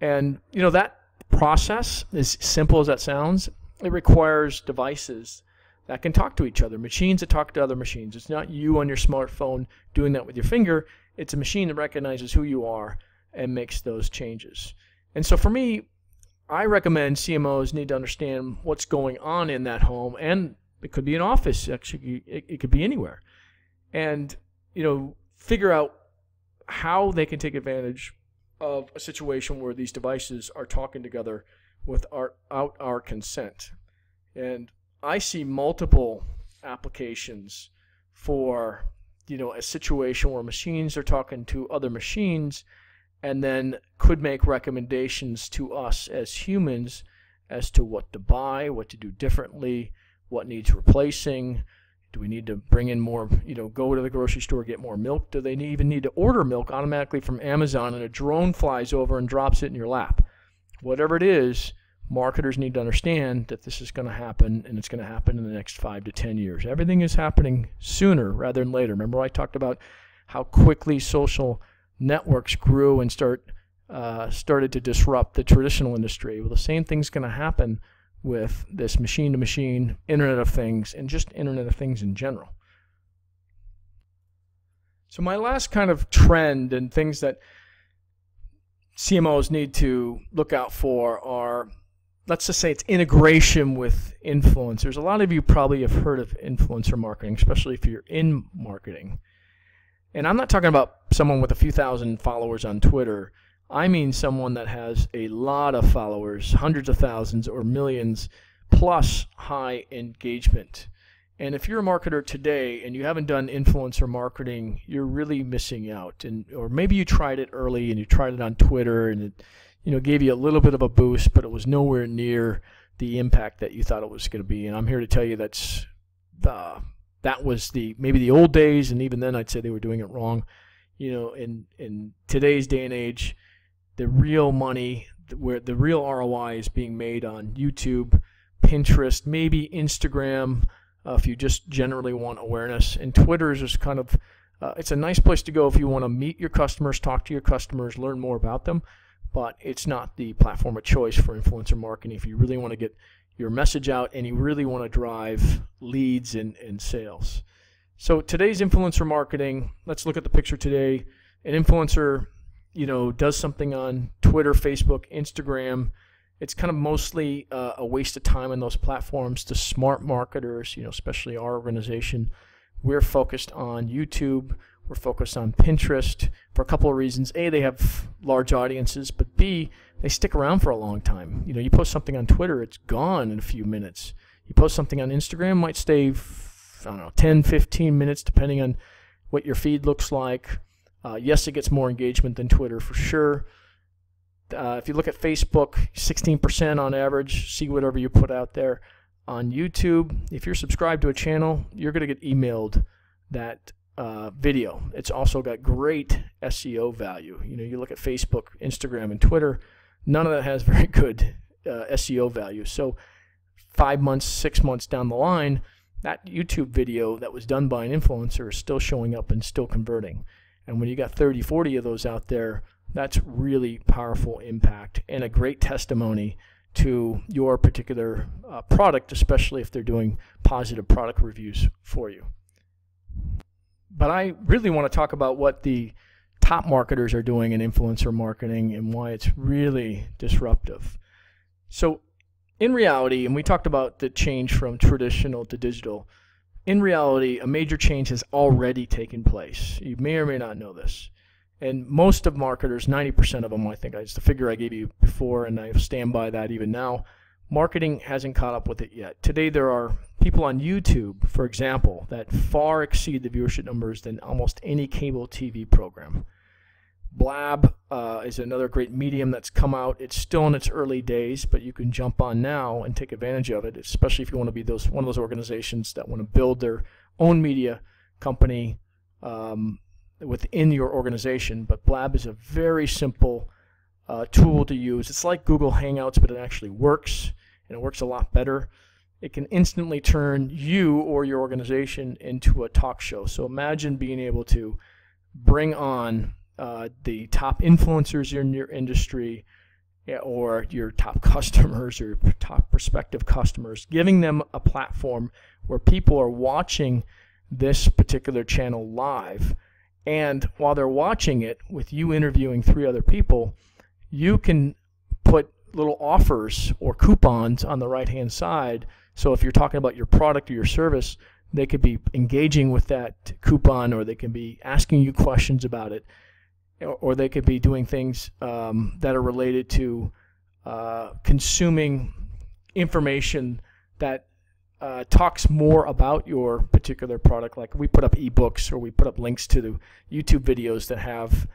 And, you know, that process, as simple as that sounds, it requires devices that can talk to each other, machines that talk to other machines. It's not you on your smartphone doing that with your finger. It's a machine that recognizes who you are and makes those changes. And so for me, I recommend CMOs need to understand what's going on in that home, and it could be an office. Actually, it, it could be anywhere, and you know, figure out how they can take advantage of a situation where these devices are talking together without our consent. And I see multiple applications for you know a situation where machines are talking to other machines and then could make recommendations to us as humans as to what to buy, what to do differently, what needs replacing. Do we need to bring in more, you know, go to the grocery store, get more milk? Do they even need to order milk automatically from Amazon and a drone flies over and drops it in your lap? Whatever it is, marketers need to understand that this is going to happen and it's going to happen in the next five to 10 years. Everything is happening sooner rather than later. Remember, I talked about how quickly social networks grew and start uh, started to disrupt the traditional industry. Well, the same thing's going to happen with this machine to machine Internet of Things and just Internet of Things in general. So, my last kind of trend and things that CMOs need to look out for are let's just say it's integration with influencers. A lot of you probably have heard of influencer marketing, especially if you're in marketing. And I'm not talking about someone with a few thousand followers on Twitter. I mean someone that has a lot of followers, hundreds of thousands or millions, plus high engagement. And if you're a marketer today and you haven't done influencer marketing, you're really missing out. And or maybe you tried it early and you tried it on Twitter and it you know, gave you a little bit of a boost, but it was nowhere near the impact that you thought it was going to be. And I'm here to tell you that's the that was the maybe the old days, and even then I'd say they were doing it wrong. You know, in in today's day and age, the real money, where the real ROI is being made on YouTube, Pinterest, maybe Instagram, uh, if you just generally want awareness, and Twitter is just kind of uh, it's a nice place to go if you want to meet your customers, talk to your customers, learn more about them but it's not the platform of choice for influencer marketing if you really want to get your message out and you really want to drive leads and, and sales. So today's influencer marketing, let's look at the picture today. An influencer, you know, does something on Twitter, Facebook, Instagram. It's kind of mostly uh, a waste of time on those platforms to smart marketers, you know, especially our organization. We're focused on YouTube. We're focused on Pinterest for a couple of reasons. A, they have large audiences, but B, they stick around for a long time. You know, you post something on Twitter, it's gone in a few minutes. You post something on Instagram, might stay, I don't know, 10, 15 minutes, depending on what your feed looks like. Uh, yes, it gets more engagement than Twitter for sure. Uh, if you look at Facebook, 16% on average. See whatever you put out there. On YouTube, if you're subscribed to a channel, you're going to get emailed that uh, video. It's also got great SEO value. You know, you look at Facebook, Instagram, and Twitter. None of that has [LAUGHS] very good uh, SEO value. So, five months, six months down the line, that YouTube video that was done by an influencer is still showing up and still converting. And when you got 30, 40 of those out there, that's really powerful impact and a great testimony to your particular uh, product, especially if they're doing positive product reviews for you. But I really want to talk about what the top marketers are doing in influencer marketing and why it's really disruptive. So, in reality, and we talked about the change from traditional to digital, in reality, a major change has already taken place. You may or may not know this. And most of marketers, 90% of them, I think, it's the figure I gave you before, and I stand by that even now. Marketing hasn't caught up with it yet. Today, there are people on YouTube, for example, that far exceed the viewership numbers than almost any cable TV program. Blab uh, is another great medium that's come out. It's still in its early days, but you can jump on now and take advantage of it, especially if you want to be those one of those organizations that want to build their own media company um, within your organization. But Blab is a very simple uh, tool to use. It's like Google Hangouts, but it actually works, and it works a lot better. It can instantly turn you or your organization into a talk show. So imagine being able to bring on uh, the top influencers in your industry or your top [LAUGHS] customers or top prospective customers, giving them a platform where people are watching this particular channel live. And while they're watching it with you interviewing three other people, you can put little offers or coupons on the right hand side. So if you're talking about your product or your service, they could be engaging with that coupon or they can be asking you questions about it or they could be doing things um, that are related to uh, consuming information that uh, talks more about your particular product. Like we put up ebooks or we put up links to the YouTube videos that have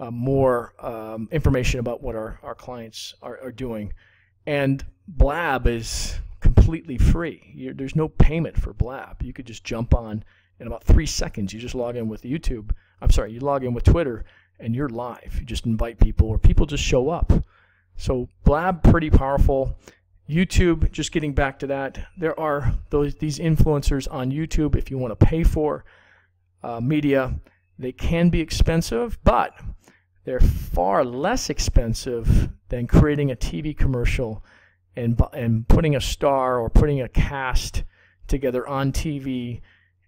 uh, more um, information about what our, our clients are, are doing. And Blab is completely free. You're, there's no payment for Blab. You could just jump on in about three seconds. You just log in with YouTube. I'm sorry, you log in with Twitter and you're live. You just invite people or people just show up. So Blab pretty powerful. YouTube, just getting back to that, there are those these influencers on YouTube. If you want to pay for uh, media, they can be expensive, but they're far less expensive than creating a TV commercial and and putting a star or putting a cast together on TV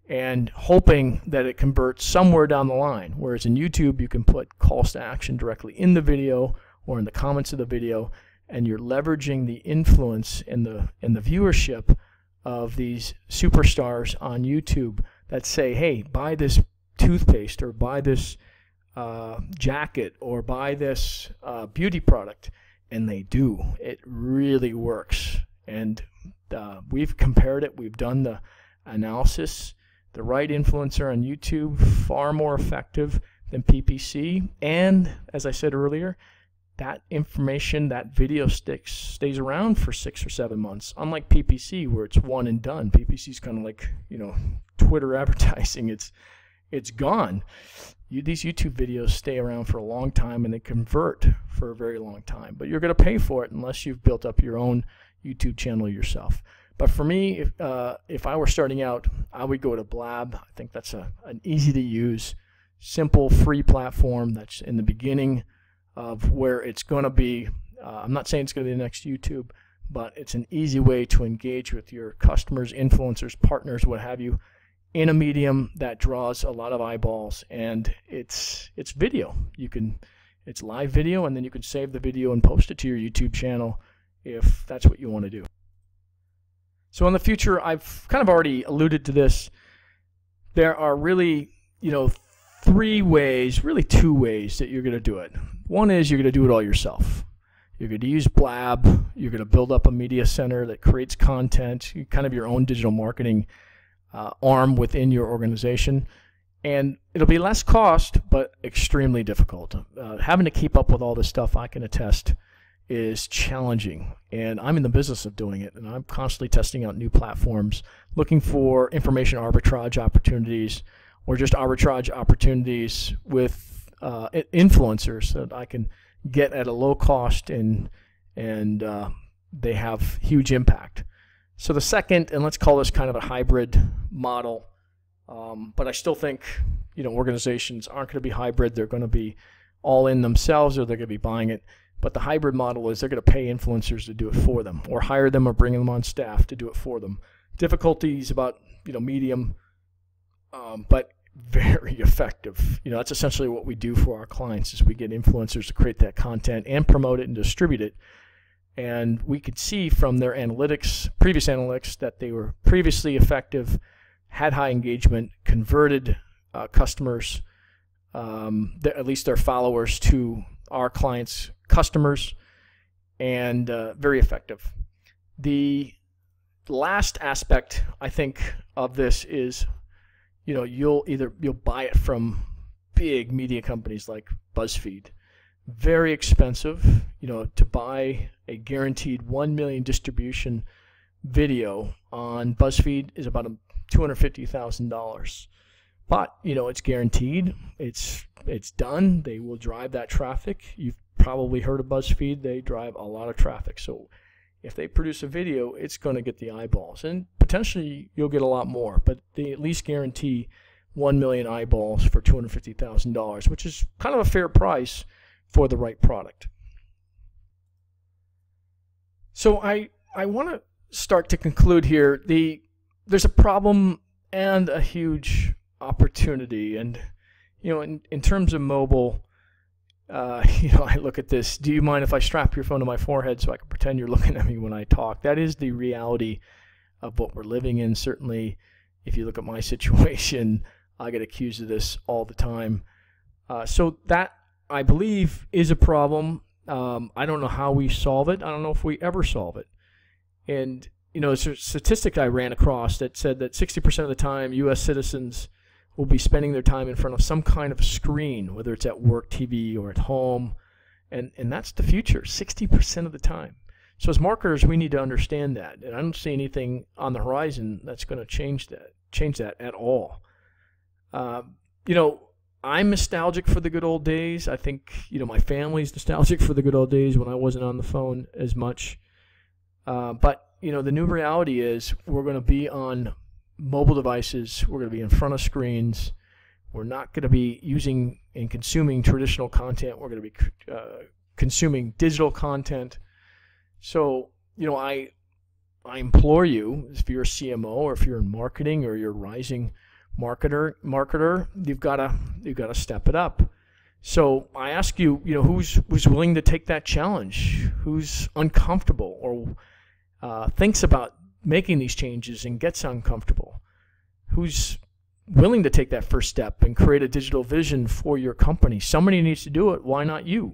and hoping that it converts somewhere down the line. Whereas in YouTube, you can put calls to action directly in the video or in the comments of the video, and you're leveraging the influence and the and the viewership of these superstars on YouTube that say, "Hey, buy this toothpaste or buy this uh, jacket or buy this uh, beauty product," and they do. It really works, and uh, we've compared it. We've done the analysis the right influencer on YouTube far more effective than PPC. And as I said earlier, that information, that video sticks stays around for six or seven months. Unlike PPC, where it's one and done. PPC is kind of like you know [LAUGHS] Twitter advertising. It's it's gone. You, these YouTube videos stay around for a long time and they convert for a very long time. But you're going to pay for it unless you've built up your own YouTube channel yourself. But for me, if, uh, if I were starting out, I would go to Blab. I think that's a, an easy to use, simple, free platform that's in the beginning of where it's going to be. Uh, I'm not saying it's going to be the next YouTube, but it's an easy way to engage with your customers, influencers, partners, what have you, in a medium that draws a lot of eyeballs. And it's it's video. You can it's live video, and then you can save the video and post it to your YouTube channel if that's what you want to do. So in the future, I've kind of already alluded to this. There are really, you know, three ways, really two ways that you're going to do it. One is you're going to do it all yourself. You're going to use Blab. You're going to build up a media center that creates content, kind of your own digital marketing uh, arm within your organization. and it'll be less cost, but extremely difficult. Uh, having to keep up with all this stuff, I can attest, is challenging. And I'm in the business of doing it, and I'm constantly testing out new platforms, looking for information arbitrage opportunities, or just arbitrage opportunities with uh, influencers that I can get at a low cost and and uh, they have huge impact. So the second, and let's call this kind of a hybrid model, um, but I still think you know organizations aren't going to be hybrid. They're going to be all in themselves, or they're going to be buying it. But the hybrid model is they're going to pay influencers to do it for them, or hire them, or bring them on staff to do it for them. Difficulties about you know medium, um, but very [LAUGHS] effective. You know that's essentially what we do for our clients is we get influencers to create that content and promote it and distribute it and we could see from their analytics, previous analytics, that they were previously effective, had high engagement, converted uh, customers, um, at least their followers, to our clients' customers, and uh, very effective. The last aspect, I think, of this is, you know, you'll either you'll buy it from big media companies like BuzzFeed very expensive. You know, to buy a guaranteed 1 million distribution video on BuzzFeed is about $250,000. But, you know, it's guaranteed. It's it's done. They will drive that traffic. You've probably heard of BuzzFeed. They drive a lot of traffic. So if they produce a video, it's going to get the eyeballs. And potentially you'll get a lot more, but they at least guarantee 1 million eyeballs for $250,000, which is kind of a fair price for the right product. So I I want to start to conclude here. The there's a problem and a huge opportunity, and you know, in in terms of mobile, uh, [LAUGHS] you know, I look at this. Do you mind if I strap your phone to my forehead so I can pretend you're [LAUGHS] looking at me when I talk? That is the reality of what we're living in. Certainly, if you look at my [LAUGHS] situation, I get accused of this all the time. Uh, so that I believe is a problem. Um, I don't know how we solve it. I don't know if we ever solve it. And you know, it's a statistic I ran across that said that 60% of the time, U.S. citizens will be spending their time in front of some kind of screen, whether it's at work TV or at home, and and that's the future, 60% of the time. So as marketers, we need to understand that, and I don't see anything on the horizon that's going to change that change that at all. Uh, you know, I'm nostalgic for the good old days. I think you know my family's nostalgic for the good old days when I wasn't on the phone as much. Uh, but you know the new reality is we're going to be on mobile devices. We're going to be in front of screens. We're not going to be using and consuming traditional content. We're going to be uh, consuming digital content. So you know I I implore you if you're a CMO or if you're in marketing or you're a rising marketer marketer you've got to you've got to step it up so i ask you you know who's who's willing to take that challenge who's uncomfortable or uh, thinks about making these changes and gets uncomfortable who's willing to take that first step and create a digital vision for your company somebody needs to do it why not you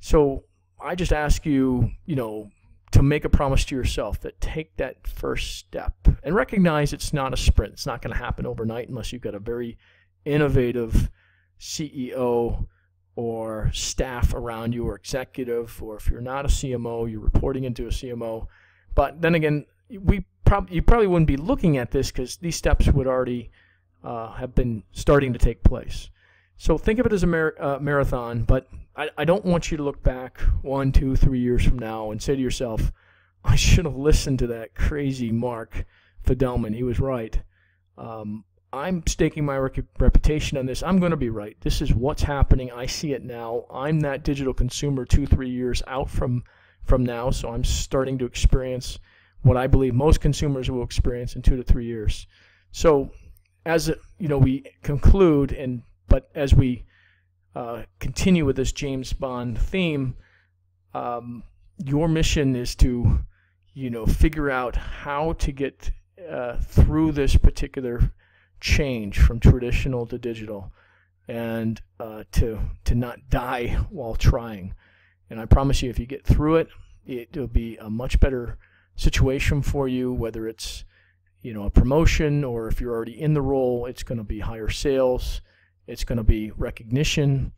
so i just ask you you know to make a promise to yourself that take that first step and recognize it's not a sprint. It's not going to happen overnight unless you've got a very innovative CEO or staff around you or executive, or if you're not a CMO, you're reporting into a CMO. But then again, we prob- you probably wouldn't be looking at this because these steps would already uh, have been starting to take place. So think of it as a mar- uh, marathon, but I, I don't want you to look back one, two, three years from now and say to yourself, [LAUGHS] I should have listened to that crazy Mark Fidelman. He was right. Um, I'm staking my reputation on this. I'm going to be right. This is what's happening. I see it now. I'm that digital consumer two, three years out from from now, so I'm starting to experience what I believe most consumers will experience in two to three years. So, as you know, we conclude and but as we uh, continue with this James Bond theme, um, your mission is to, you know, figure out how to get uh, through this particular change from traditional to digital, and uh, to to not die while trying. And I promise you, if you get through it, it will be a much better situation for you. Whether it's you know, a promotion, or if you're already in the role, it's going to be higher sales, it's going to be recognition,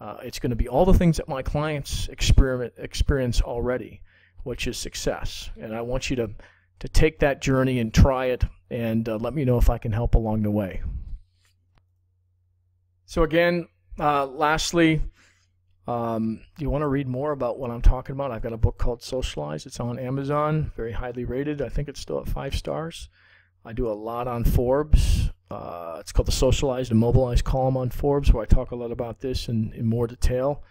uh, it's going to be all the things that my clients experiment experience already, which is success. And I want you to to take that journey and try it, and uh, let me know if I can help along the way. So again, uh, lastly, um, you want to read more about what I'm talking about? I've got a book called Socialize. It's on Amazon, very highly rated. I think it's still at five stars. I do a lot on Forbes. Uh, it's called the Socialized and Mobilized column on Forbes, where I talk a lot about this in, in more detail.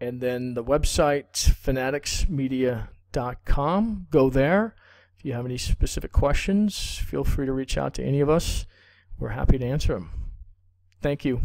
And then the website, fanaticsmedia.com. Go there. If you have any specific questions, feel free to reach out to any of us. We're happy to answer them. Thank you.